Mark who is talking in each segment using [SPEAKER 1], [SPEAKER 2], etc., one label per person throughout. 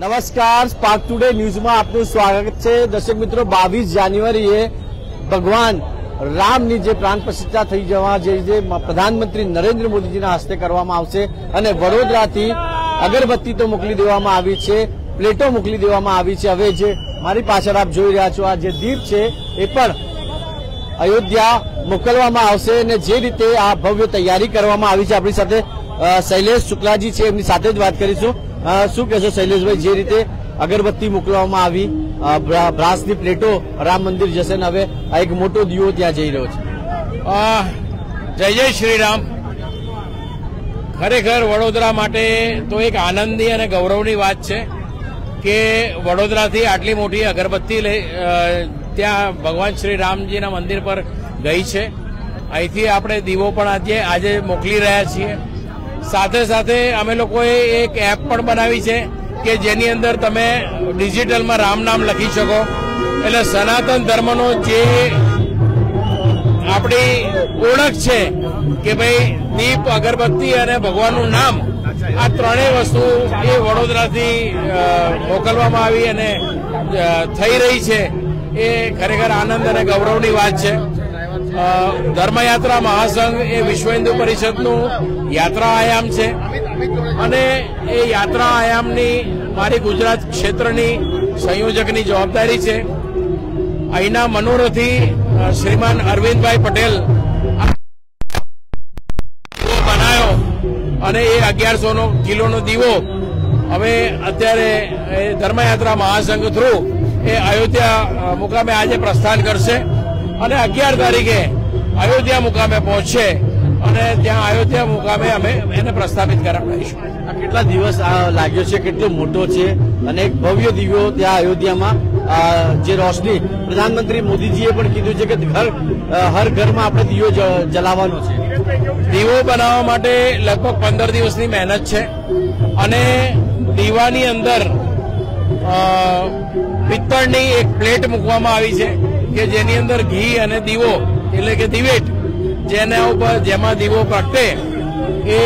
[SPEAKER 1] નમસ્કાર spark today ન્યૂઝમાં આપનું સ્વાગત છે. દર્શક મિત્રો, બાવીસ જાન્યુઆરીએ ભગવાન રામની જે પ્રાણ પ્રતિષ્ઠા થઈ જવા જે પ્રધાનમંત્રી નરેન્દ્ર મોદીજીના હસ્તે કરવામાં આવશે અને વડોદરાથી અગરબત્તી તો મોકલી દેવામાં આવી છે, પ્લેટો મોકલી દેવામાં આવી છે. હવે જે મારી પાછળ આપ જોઈ રહ્યા છો, આ જે દીપ છે, એ પણ અયોધ્યા મોકલવામાં આવશે અને જે રીતે આ ભવ્ય તૈયારી કરવામાં આવી છે, આપણી સાથે શૈલેષ શુક્લાજી છે, એમની સાથે જ વાત કરીશું. શું કહેશો શૈલેષભાઈ, જે રીતે અગરબત્તી મોકલવામાં આવી બ્રાસની પ્લેટો રામ મંદિર જશે ને હવે આ એક મોટો દીવો ત્યાં જઈ રહ્યો છે.
[SPEAKER 2] જય જય શ્રી રામ ખરેખર વડોદરા માટે તો એક આનંદની અને ગૌરવની વાત છે કે વડોદરાથી આટલી મોટી અગરબત્તી ત્યાં ભગવાન શ્રી રામજીના મંદિર પર ગઈ છે. અહીંથી આપણે દીવો પણ આજે આજે મોકલી રહ્યા છીએ. સાથે સાથે અમે લોકોએ એક એપ પણ બનાવી છે કે જેની અંદર તમે ડિજિટલમાં રામ નામ લખી શકો. એટલે સનાતન ધર્મનો જે આપણી ઓળખ છે કે ભાઈ દીપ, અગરબત્તી અને ભગવાનનું નામ, આ ત્રણેય વસ્તુ એ વડોદરાથી મોકલવામાં આવી અને થઈ રહી છે. એ ખરેખર આનંદ અને ગૌરવની વાત છે. ધર્મયાત્રા મહાસંઘ એ વિશ્વ હિન્દુ પરિષદનું યાત્રા આયામ છે. અને એ યાત્રા આયામની મારી ગુજરાત ક્ષેત્રની સંયોજકની જવાબદારી છે. અહીંના મનોરથી શ્રીમાન અરવિંદભાઈ પટેલ બનાવ્યો અને એ અગિયારસો નો કિલોનો દીવો હવે અત્યારે ધર્મયાત્રા મહાસંઘ થ્રુ એ અયોધ્યા મુકામે આજે પ્રસ્થાન કરશે. અને અગિયાર તારીખે અયોધ્યા મુકામે પહોંચશે. અને ત્યાં અયોધ્યા મુકામે અમે એને પ્રસ્થાપિત કરાવીશું
[SPEAKER 1] કેટલા દિવસ આ લાગ્યો છે? કેટલો મોટો છે? અને એક ભવ્ય દિવ્યો ત્યાં અયોધ્યામાં જે રોશની પ્રધાનમંત્રી મોદીજીએ પણ કીધું છે કે ઘર હર ઘરમાં આપણે દીવો જલાવવાનો છે.
[SPEAKER 2] દીવો બનાવવા માટે લગભગ પંદર દિવસની મહેનત છે. અને દીવાની અંદર પિત્તળની એક પ્લેટ મૂકવામાં આવી છે કે જેની અંદર ઘી અને દીવો એટલે કે દિવેટ જેના ઉપર જેમાં દીવો પ્રગટે એ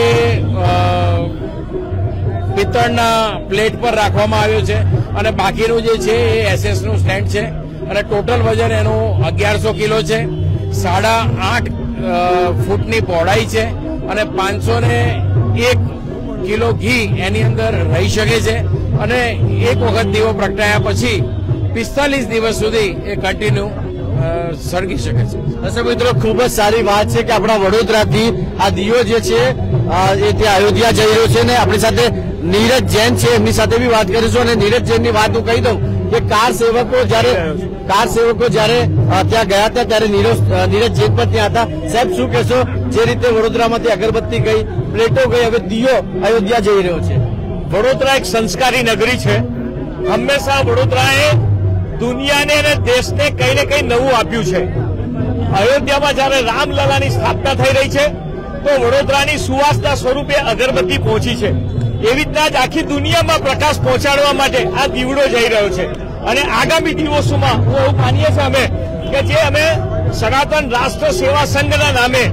[SPEAKER 2] પિત્તળના પ્લેટ પર રાખવામાં આવ્યો છે અને બાકીનું જે છે એ એસએસનું સ્ટેન્ડ છે અને ટોટલ વજન એનું અગિયારસો કિલો છે. સાડા આઠ ફૂટની પહોળાઈ છે અને પાંચસો ને એક કિલો ઘી એની અંદર રહી શકે છે અને એક વખત દીવો પ્રગટાયા પછી પિસ્તાલીસ દિવસ સુધી એ કન્ટિન્યુ સળગી શકે છે.
[SPEAKER 1] અસર મિત્રો ખૂબ જ સારી વાત છે કે આપણા વડોદરાથી આ દીવો જે છે એ ત્યાં અયોધ્યા જઈ રહ્યો છે ને આપણી સાથે નીરજ જૈન છે એમની સાથે બી વાત કરીશું અને નીરજ જૈનની વાત હું કહી દઉં કે કાર સેવકો જ્યારે કાર સેવકો જ્યારે ત્યાં ગયા હતા ત્યારે નીરજ નીરજ જૈન પણ ત્યાં હતા. સાહેબ શું કહેશો? જે રીતે વડોદરામાંથી અગરબત્તી ગઈ પ્લેટો ગઈ હવે દીવો અયોધ્યા જઈ રહ્યો છે.
[SPEAKER 3] વડોદરા એક સંસ્કારી નગરી છે. હંમેશા વડોદરાએ દુનિયાને અને દેશને કંઈ ને કંઈ નવું આપ્યું છે. અયોધ્યામાં જ્યારે રામલલાની સ્થાપના થઈ રહી છે, તો વડોદરાની સુવાસના સ્વરૂપે અગરબત્તી પહોંચી છે. એવી રીતના જ આખી દુનિયામાં પ્રકાશ પહોંચાડવા માટે આ દીવડો જઈ રહ્યો છે. અને આગામી દિવસોમાં હું એવું માનીએ છીએ અમે કે જે અમે સનાતન રાષ્ટ્ર સેવા સંઘના નામે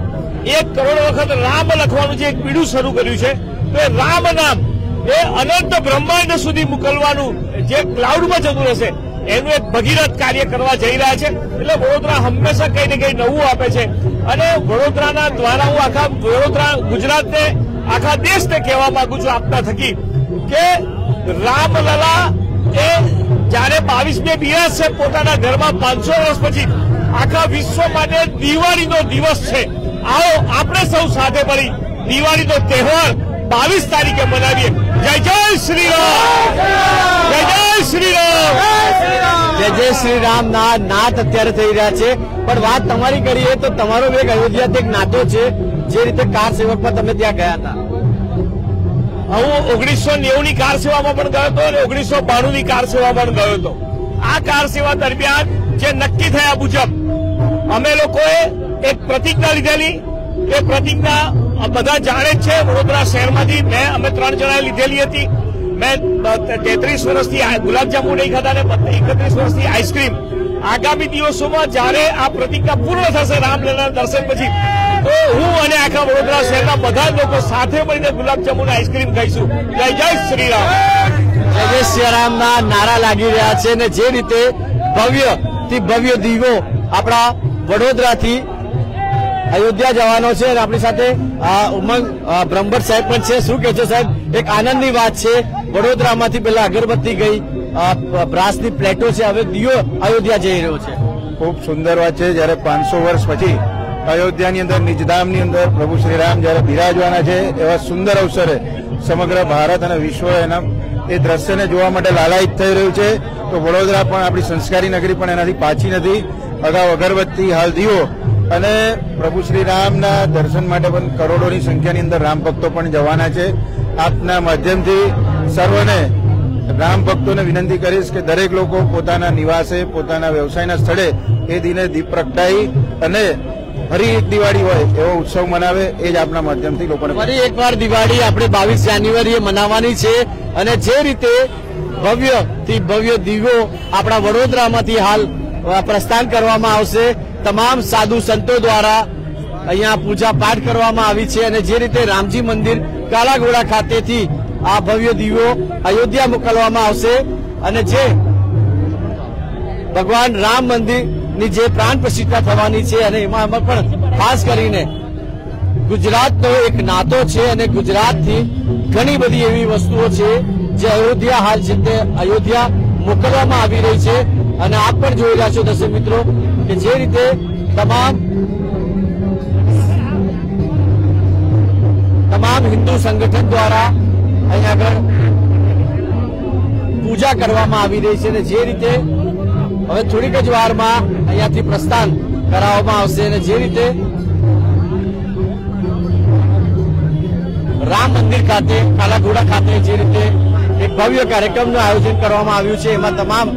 [SPEAKER 3] એક કરોડ વખત રામ લખવાનું જે એક પીડું શરૂ કર્યું છે, તો એ રામ નામ એ અનંત બ્રહ્માંડ સુધી મોકલવાનું જે ક્લાઉડમાં જતું રહેશે એનું એક ભગીરથ કાર્ય કરવા જઈ રહ્યા છે. એટલે વડોદરા હંમેશા કંઈ ને કંઈ નવું આપે છે. અને વડોદરાના દ્વારા હું આખા વડોદરા ગુજરાતને, આખા દેશને કહેવા માંગુ છું આપતા થકી કે રામલલા એ જ્યારે બાવીસમી બિરાજ છે પોતાના ઘરમાં પાંચસો વર્ષ પછી આખા વિશ્વ માટે દિવાળીનો દિવસ છે. આવો આપણે સૌ સાથે મળી દિવાળીનો તહેવાર બાવીસ તારીખે મનાવીએ. જય જય શ્રી રામ જય જય શ્રી રામ
[SPEAKER 1] જય જય શ્રી રામ ના નાત અત્યારે થઈ રહ્યા છે. પણ વાત તમારી કરીએ તો તમારો એક અયોધ્યાથી એક નાતો છે. જે રીતે કાર સેવકમાં તમે ત્યાં ગયા હતા.
[SPEAKER 3] હું ઓગણીસો નેવું ની કાર સેવામાં પણ ગયો હતો અને ઓગણીસો બાણું ની કાર સેવામાં પણ ગયો હતો. આ કાર સેવા દરમિયાન જે નક્કી થયા મુજબ અમે લોકોએ એક પ્રતિજ્ઞા લીધેલી. એ પ્રતિજ્ઞા બધા જાણે છે, વડોદરા શહેરમાંથી મેં, અમે ત્રણ જણાએ લીધેલી હતી. મેં તેત્રીસ વર્ષથી ગુલાબજાંબુ નહીં ખાતા અને એકત્રીસ વર્ષથી આઈસ્ક્રીમ. આગામી દિવસોમાં જ્યારે આ પ્રતિજ્ઞા પૂર્ણ થશે રામલીલાના દર્શન પછી, તો હું અને આખા વડોદરા શહેરના બધા લોકો સાથે મળીને ગુલાબજાંબુ આઈસ્ક્રીમ ખાઈશું. જય જય શ્રી રામ
[SPEAKER 1] જય જય સિયારામના નારા લાગી રહ્યા છે અને જે રીતે ભવ્યથી ભવ્ય દીવો આપણા વડોદરાથી અયોધ્યા જવાનો છે અને આપણી સાથે ઉમંગ બ્રહ્મભટ્ટ સાહેબ પણ છે. શું કહે છો સાહેબ? એક આનંદની વાત છે. વડોદરામાંથી પેલા અગરબત્તી ગઈ. બ્રાસની પ્લેટો છે. હવે દિયો અયોધ્યા જઈ રહ્યો છે.
[SPEAKER 4] ખૂબ સુંદર વાત છે. જ્યારે પાંચસો વર્ષ પછી અયોધ્યાની અંદર, નિજધામની અંદર પ્રભુ શ્રીરામ જ્યારે બિરાજવાના છે, એવા સુંદર અવસરે સમગ્ર ભારત અને વિશ્વ એના, એ દ્રશ્યને જોવા માટે લાલાયિત થઈ રહ્યું છે. તો વડોદરા પણ આપણી સંસ્કારી નગરી પણ એનાથી પાછી નથી. અગાઉ અગરબત્તી, હાલ દીવો અને પ્રભુ શ્રી રામના દર્શન માટે પણ કરોડોની સંખ્યાની અંદર રામ ભક્તો પણ જવાના છે. આપના માધ્યમથી સર્વને રામ ભક્તોને વિનંતી કરીશ કે દરેક લોકો પોતાના નિવાસે, પોતાના વ્યવસાયના સ્થળે એ દિને દીપ પ્રગટાઈ અને ફરી એક દિવાળી હોય એવો ઉત્સવ મનાવે એ જ આપણા માધ્યમથી લોકોને
[SPEAKER 1] ફરી એકવાર દિવાળી આપણે બાવીસ જાન્યુઆરીએ મનાવવાની છે અને જે રીતે ભવ્યથી ભવ્ય દીવો આપણા વડોદરામાંથી હાલ પ્રસ્થાન કરવામાં આવશે. તમામ સાધુ સંતો દ્વારા અહીંયા પૂજા પાઠ કરવામાં આવી છે અને જે રીતે રામજી મંદિર કાલાઘોડા ખાતેથી આ ભવ્ય દીવો અયોધ્યા મોકલવામાં આવશે અને જે ભગવાન રામ મંદિરની જે પ્રાણ પ્રતિષ્ઠા થવાની છે અને એમાં પણ ખાસ કરીને ગુજરાતનો એક નાતો છે અને ગુજરાતથી ઘણી બધી એવી વસ્તુઓ છે જે અયોધ્યા હાલ છે અયોધ્યા મોકલવામાં આવી રહી છે. અને આપ પણ જોઈ રહ્યા છો દર્શક મિત્રો કે જે રીતે તમામ તમામ હિન્દુ સંગઠન દ્વારા અહીંયા આગળ પૂજા કરવામાં આવી રહી છે અને જે રીતે હવે થોડીક જ વારમાં અહીંયાથી પ્રસ્થાન કરાવવામાં આવશે અને જે રીતે રામ મંદિર ખાતે, કાલાઘોડા ખાતે જે રીતે એક ભવ્ય કાર્યક્રમનું આયોજન કરવામાં આવ્યું છે, એમાં તમામ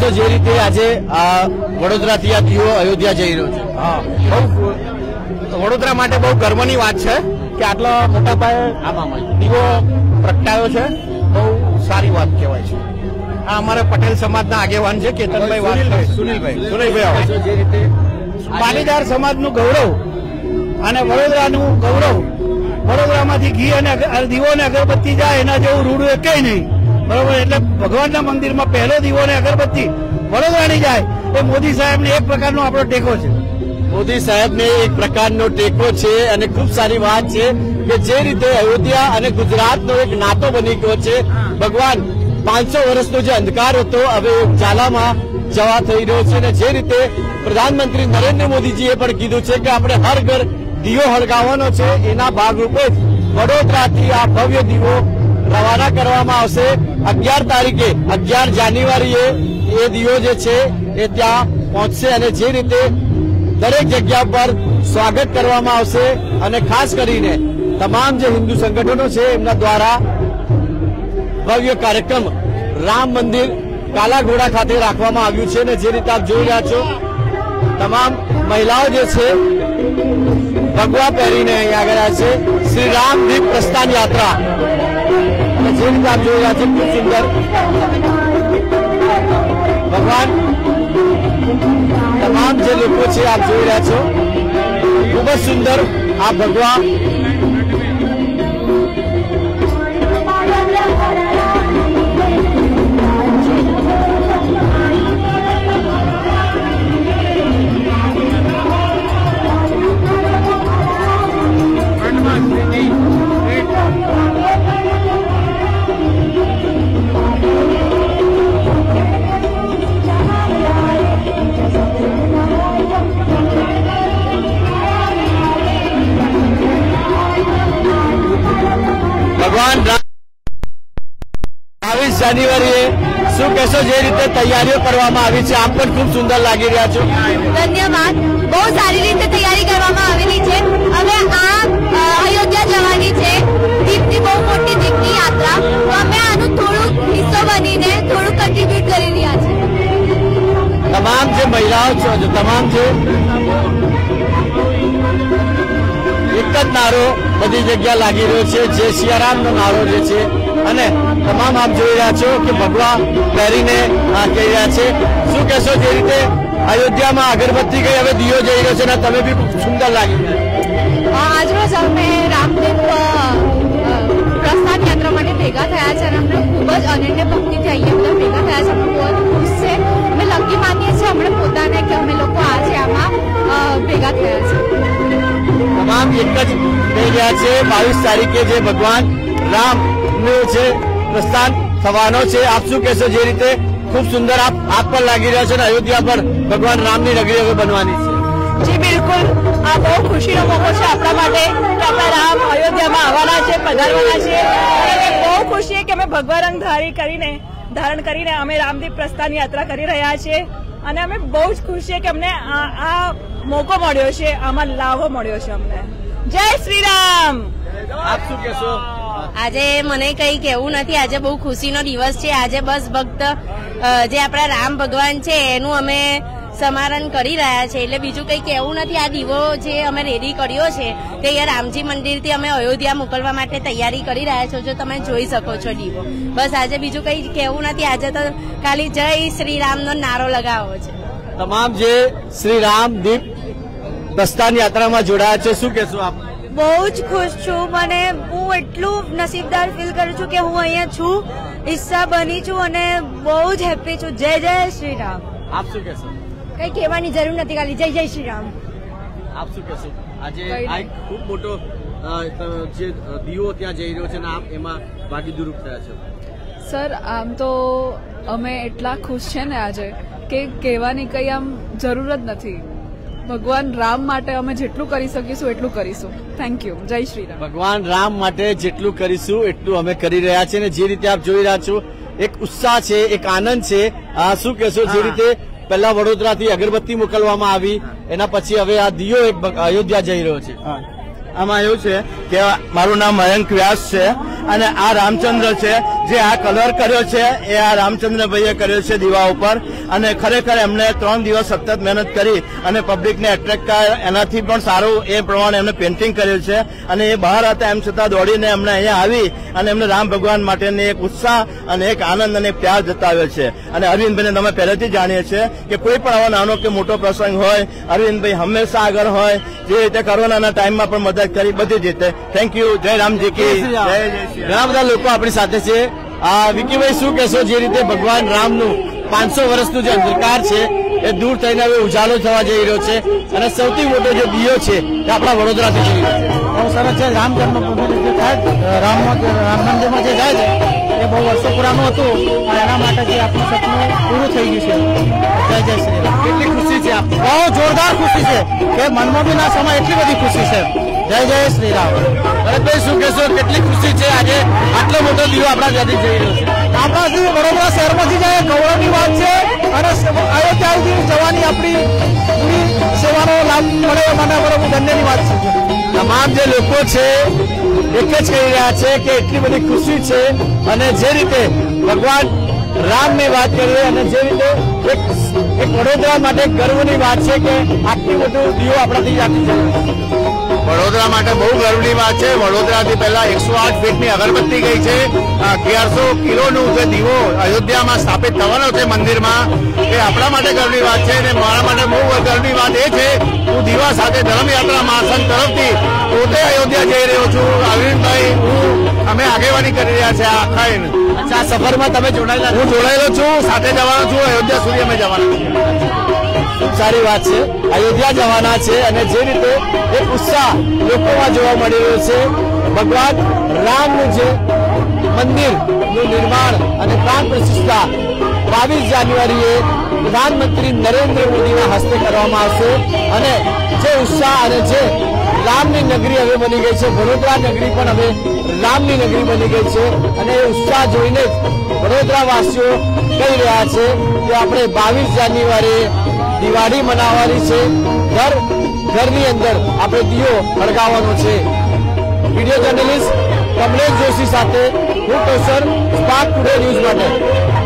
[SPEAKER 1] શું જે રીતે આજે આ વડોદરાથી આ દીવો અયોધ્યા જઈ રહ્યો છે.
[SPEAKER 5] હા. બહુ વડોદરા માટે બહુ ગર્વની વાત છે કે આટલા મોટા પાયે દીવો પ્રગટાયો છે. બહુ સારી વાત કહેવાય છે. આ અમારા પટેલ સમાજના આગેવાન છે કેતનભાઈ વાત સુનિલભાઈ સુનિલભાઈ
[SPEAKER 1] જે રીતે
[SPEAKER 6] પાલીદાર સમાજનું ગૌરવ અને વડોદરાનું ગૌરવ વડોદરામાંથી ઘી અને દીવો અને અગરબત્તી જાય એના જેવું રૂડું કઈ નહીં. બરોબર? એટલે ભગવાનના મંદિરમાં પહેલો દીવો અને અગરબત્તી વડોદરાની જાય એ મોદી સાહેબને એક પ્રકારનો આપણો ટેકો છે.
[SPEAKER 1] મોદી સાહેબને એક પ્રકારનો ટેકો છે અને ખૂબ સારી વાત છે કે જે રીતે અયોધ્યા અને ગુજરાતનો એક નાતો બની ગયો છે. ભગવાન, પાંચસો વર્ષનો જે અંધકાર હતો, હવે ઉજાલામાં જવા થઈ રહ્યો છે અને જે રીતે પ્રધાનમંત્રી નરેન્દ્ર મોદીજીએ પણ કીધું છે કે આપણે હર ઘર દીવો હળગાવવાનો છે. એના ભાગરૂપે જ વડોદરાથી આ ભવ્ય દીવો રવાના કરવામાં આવશે. અગિયાર તારીખે, અગિયાર જાન્યુઆરીએ એ દીવો જે છે, એ ત્યાં પહોંચશે અને જે રીતે દરેક જગ્યા પર સ્વાગત કરવામાં આવશે અને ખાસ કરીને તમામ જે હિન્દુ સંગઠનો છે, એમના દ્વારા ભવ્ય કાર્યક્રમ રામ મંદિર કાલાઘોડા ખાતે રાખવામાં આવ્યું છે અને જે રીતે આપ જોઈ રહ્યા છો, તમામ મહિલાઓ જે છે, ભગવા પહેરીને અહીંયા ગયા છે. શ્રી રામ દીપ પ્રસ્થાન યાત્રા. અને જે રીતે આપ જોઈ રહ્યા છે, ખૂબ સુંદર. ભગવાન, તમામ જે લોકો છે, આપ જોઈ રહ્યા છો, ખૂબ જ સુંદર. આ ભગવાન જાન્યુઆરીએ શું કહેશો જે રીતે તૈયારીઓ કરવામાં આવી છે આપ પણ ખૂબ સુંદર લાગી રહ્યા છો.
[SPEAKER 7] ધન્યવાદ. બહુ સારી રીતે તૈયારી કરવામાં આવેલી છે. હવે આ અયોધ્યા જવાની છે. દીપની બહુ મોટી દીપની યાત્રા. તો અમે આનું થોડુંક હિસ્સો બનીને થોડું કન્ટ્રીબ્યુટ કરી રહ્યા છે
[SPEAKER 1] તમામ જે મહિલાઓ છો તમામ જે એક જ નારો બધી જગ્યા લાગી રહ્યો છે. જે સિયારામનો નારો જે છે. અને તમામ આપ જોઈ રહ્યા છો કે ભગવા પહેરીને કહી રહ્યા છે. શું કહેશો જે રીતે અયોધ્યામાં અગરબત્તી ગઈ, હવે દિયો જઈ રહ્યો છે અને તમે બી સુંદર લાગી.
[SPEAKER 8] આજરોજ અમે રામદેવ પ્રસ્થાન યાત્રા માટે ભેગા થયા છે અને અમને ખૂબ જ અનન્ય ભક્તિથી અહીંયા બધા ભેગા થયા છે. અમે બહુ ખુશ છે. અમે લકી માનીએ છીએ અમને પોતાને કે અમે લોકો આજે આમાં ભેગા થયા છે.
[SPEAKER 1] તમામ એક જ થઈ રહ્યા છે, બાવીસ તારીખે જે ભગવાન રામનું છે પ્રસ્થાન થવાનો છે, આપ શું કહેશો જે રીતે? ખૂબ સુંદર આપ આપ પણ લાગી રહ્યા છે અને અયોધ્યા પર ભગવાન રામની નગરી હવે બનવાની છે.
[SPEAKER 9] જી, બિલકુલ. આ બહુ ખુશીનો મોકો છે આપણા માટે કે આપણા રામ અયોધ્યામાં આવવાના છે, પધારવાના છે. અને બહુ ખુશ કે અમે ભગવા રંગ ધારી કરીને, ધારણ કરીને અમે રામદીપ પ્રસ્થાન યાત્રા કરી રહ્યા છીએ. અને અમે બહુ જ ખુશ છીએ કે અમને આ મોકો મળ્યો છે આમાં લાભો મળ્યો છે અમને. જય શ્રી રામ
[SPEAKER 1] આપ શું કહેશો?
[SPEAKER 10] આજે મને કંઈ કહેવું નથી આજે બહુ ખુશીનો દિવસ છે આજે બસ ભક્ત જે આપણા રામ ભગવાન છે એનું અમે સમારન કરી રહ્યા છે એટલે બીજું કંઈ કહેવું નથી આ દીવો જે અમે રેડી કર્યો છે તે અહીંયા રામજી મંદિરથી અમે અયોધ્યા મોકલવા માટે તૈયારી કરી રહ્યા છો જો તમે જોઈ શકો છો દીવો. બસ આજે બીજું કંઈ કહેવું નથી આજે તો ખાલી જય શ્રી રામનો નારો લગાવો છે.
[SPEAKER 1] તમામ જે શ્રી રામ દીપ પ્રસ્થાન યાત્રામાં જોડાયા છે શું કહેશો આપ?
[SPEAKER 9] બહુ જ ખુશ છું. મને હું એટલું નસીબદાર ફીલ કરું છું કે હું અહીંયા છું હિસ્સા બની છું અને બહુ જ હેપી છું. જય જય શ્રી રામ.
[SPEAKER 1] આપ શું કહેશો?
[SPEAKER 9] કઈ કહેવાની જરૂર નથી ખાલી. જય જય શ્રી રામ.
[SPEAKER 1] આપ શું કહેશો? આજે આ ખૂબ મોટો જે દીવો ત્યાં જઈ રહ્યો છે ને આપ એમાં ભાગીદુરૂપ થયા છો.
[SPEAKER 11] સર આમ તો અમે એટલા ખુશ છે ને આજે. કે કહેવાની કંઈ આમ જરૂર જ નથી. ભગવાન રામ માટે અમે જેટલું કરી શકીશું એટલું કરીશું. થેન્ક યુ જય શ્રી રામ
[SPEAKER 1] ભગવાન રામ માટે જેટલું કરીશું એટલું અમે કરી રહ્યા છીએ. અને જે રીતે આપ જોઈ રહ્યા છો એક ઉત્સાહ છે એક આનંદ છે. આ શું કહેશો? જે રીતે પહેલા વડોદરાથી અગરબત્તી મોકલવામાં આવી એના પછી હવે આ દિયો એક અયોધ્યા જઈ રહ્યો છે.
[SPEAKER 12] આમાં એવું છે કે મારું નામ મયંક વ્યાસ છે અને આ રામચંદ્ર છે. જે આ કલર કર્યો છે એ આ રામચંદ્રભાઈએ કર્યો છે દીવા ઉપર. અને ખરેખર એમને ત્રણ દિવસ સતત મહેનત કરી અને પબ્લિકને એટ્રેક્ટ કરે એનાથી પણ સારું એ પ્રમાણે એમને પેન્ટિંગ કરેલ છે. અને એ બહાર હતા એમ છતાં દોડીને એમને અહીંયા આવી અને એમને રામ ભગવાન માટેની એક ઉત્સાહ અને એક આનંદ અને પ્યાર જતાવ્યો છે. અને અરવિંદભાઈને તમે પહેલેથી જાણીએ છીએ કે કોઈ પણ આવો નાનો કે મોટો પ્રસંગ હોય અરવિંદભાઈ હંમેશા આગળ હોય જે રીતે કોરોનાના ટાઈમમાં પણ મદદ કરી બધી જ રીતે. થેન્ક યુ જય રામજી કી. જય જય.
[SPEAKER 1] ઘણા બધા લોકો આપણી સાથે છે. આ વિકીભાઈ શું કહેશો? જે રીતે ભગવાન રામનું પાંચસો વર્ષનું જે અંધકાર છે એ દૂર થઈને હવે ઉજાલો થવા જઈ રહ્યો છે. અને સૌથી મોટો જે દિયો છે એ આપણા વડોદરાથી જઈ રહ્યો છે.
[SPEAKER 13] બહુ સરસ છે. રામ જન્મભૂમિ જે થાય રામ રામ મંદિરમાં જે જાય છે એ બહુ વર્ષો પુરાનું હતું એના માટે જે આપણું સપનું પૂરું થઈ ગયું છે. જય જય શ્રી રામ.
[SPEAKER 1] કેટલી ખુશી છે
[SPEAKER 13] બહુ જોરદાર ખુશી છે. કે મનમાં બી ના સમય એટલી બધી ખુશી છે. જય જય શ્રી રામ
[SPEAKER 1] ભરતભાઈ શું કહેશો? કેટલી ખુશી છે આજે. આટલો મોટો દીવો આપણા ત્યાંથી જઈ રહ્યો છે.
[SPEAKER 13] આપણાથી વડોદરા શહેરમાંથી જાય ગૌરવની વાત છે અને અયોધ્યા સુધી જવાની આપણી પૂરી સેવાનો લાભ મળે એ મને બરોબર ધન્યની વાત છે.
[SPEAKER 1] તમામ જે લોકો છે એક જ કહી રહ્યા છે કે એટલી બધી ખુશી છે અને જે રીતે ભગવાન રામની વાત કરીએ અને જે રીતે એક એક વડોદરા માટે ગર્વની વાત છે કે આટલી બધું દીવો આપણાથી આપી જાય.
[SPEAKER 12] વડોદરા માટે બહુ ગર્વની વાત છે. વડોદરાથી પહેલા એકસો આઠ ફીટની અગરબત્તી ગઈ છે. અગિયારસો કિલોનું જે દીવો અયોધ્યામાં સ્થાપિત થવાનો છે મંદિરમાં એ આપણા માટે ગર્વની વાત છે અને મારા માટે બહુ ગર્વની વાત એ છે હું દીવા સાથે ધર્મયાત્રા મહાસંઘ તરફથી પોતે અયોધ્યા જઈ રહ્યો છું. અરવિંદભાઈ હું અમે આગેવાની કરી રહ્યા છે આખા.
[SPEAKER 1] અચ્છા આ સફરમાં તમે જોડાયેલા
[SPEAKER 12] હું જોડાયેલો છું સાથે જવાનો છું અયોધ્યા સુધી અમે જવાના છીએ.
[SPEAKER 1] ખૂબ સારી વાત છે. અયોધ્યા જવાના છે અને જે રીતે એક ઉત્સાહ લોકોમાં જોવા મળી રહ્યો છે, ભગવાન રામનું જે મંદિરનું નિર્માણ અને પ્રાણ પ્રતિષ્ઠા બાવીસ જાન્યુઆરીએ પ્રધાનમંત્રી નરેન્દ્ર મોદીના હસ્તે કરવામાં આવશે અને જે ઉત્સાહ અને જે રામની નગરી હવે બની ગઈ છે, વડોદરા નગરી પણ હવે રામની નગરી બની ગઈ છે અને એ ઉત્સાહ જોઈને જ વડોદરાવાસીઓ કહી રહ્યા છે કે આપણે બાવીસ જાન્યુઆરીએ દિવાળી મનાવવાની છે. ઘર, ઘરની અંદર આપણે દીવો સળગાવવાનો છે. વીડિયો જર્નલિસ્ટ કમલેશ જોશી સાથે હું કૌશર સ્પાર્ક ટુડે ન્યૂઝ માટે.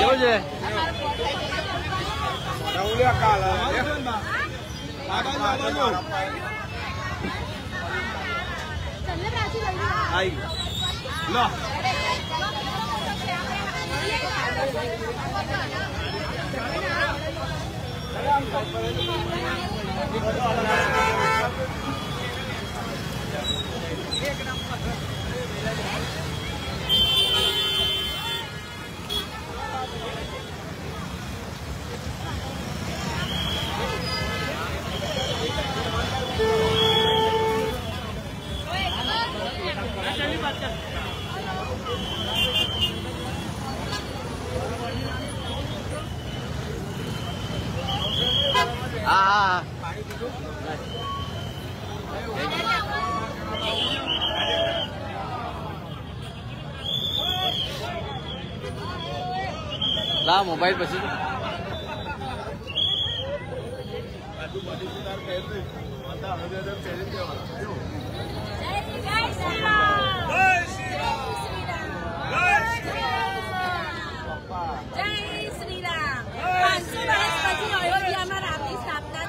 [SPEAKER 1] Chỗ gì? Đâu liếc cả là liếc.
[SPEAKER 10] Lá con là bao nhiêu? Đây. Lo.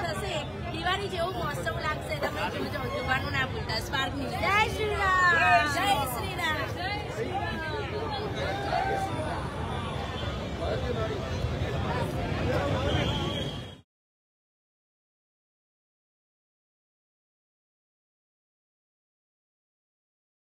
[SPEAKER 10] થશે દિવાળી જેવું મોસમ લાગશે તમે જોવાનું ના ભૂલતા સ્પાર્ક જય શ્રી રામ. જય શ્રી